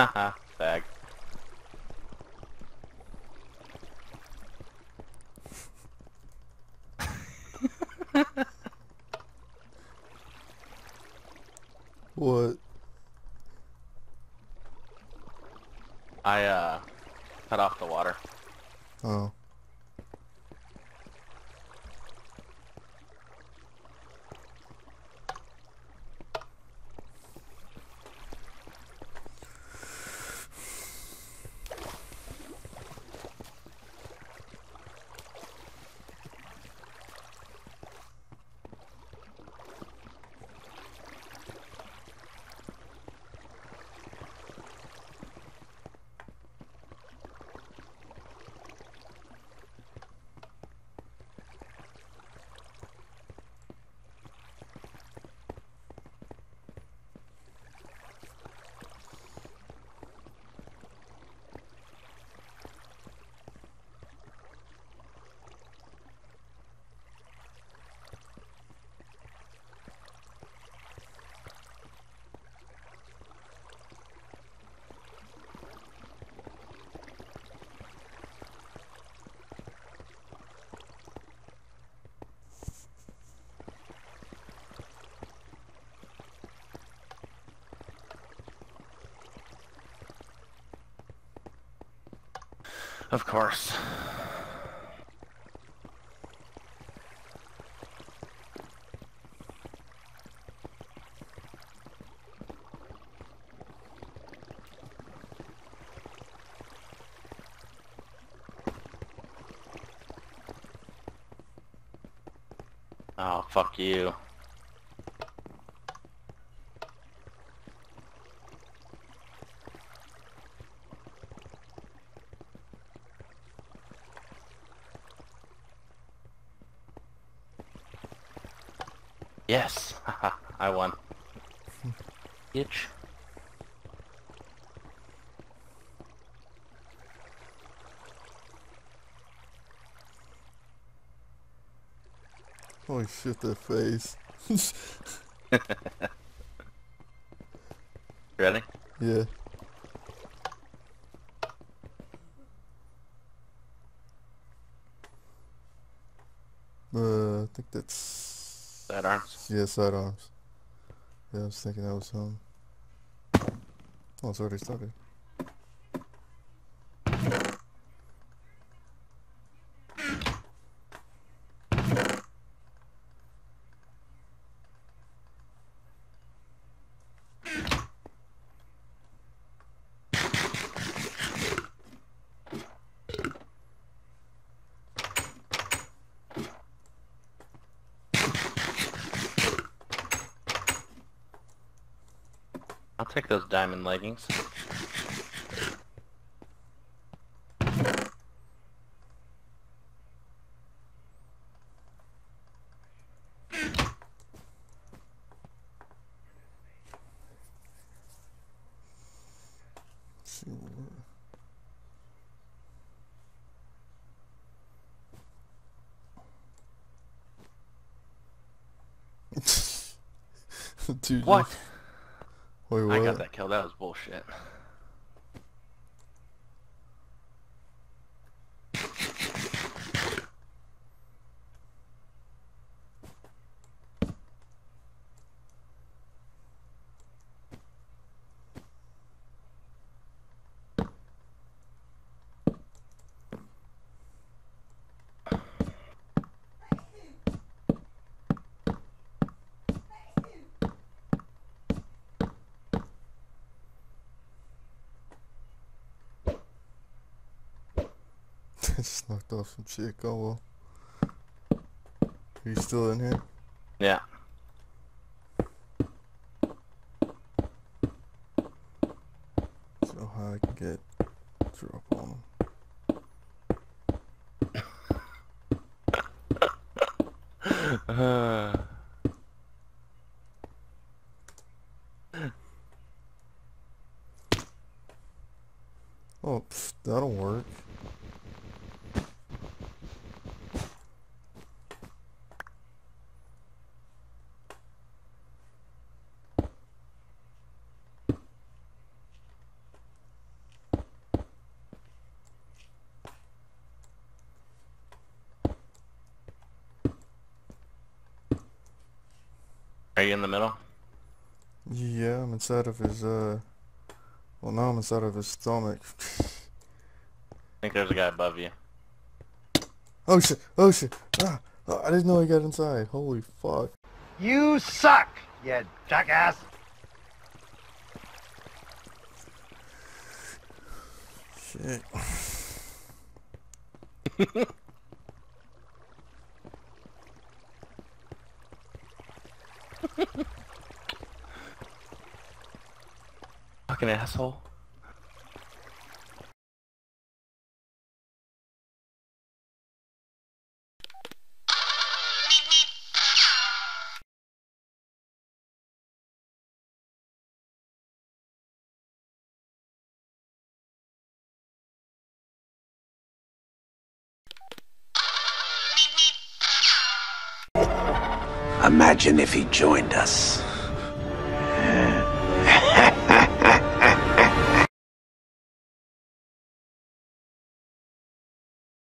Haha, bag. What? I, uh, cut off the water. Oh. Of course. Oh, fuck you. Yes, haha, I won. Itch. Holy shit, that face. Ready? yeah. Uh, I think that's. Yeah, sidearms. Yeah, I was thinking that was him. Oh, it's already started. Take those diamond leggings. Dude, What? Wait? I got that kill. That was bullshit. Just knocked off some chick. Oh well. Are you still in here? Yeah. So how I can get drop on him. Uh, Are you in the middle? Yeah, I'm inside of his, uh... Well, now I'm inside of his stomach. I think there's a guy above you. oh shit! Oh shit! Ah! Oh, I didn't know he got inside. Holy fuck. You suck, you jackass! Shit. Fucking asshole. Imagine if he joined us.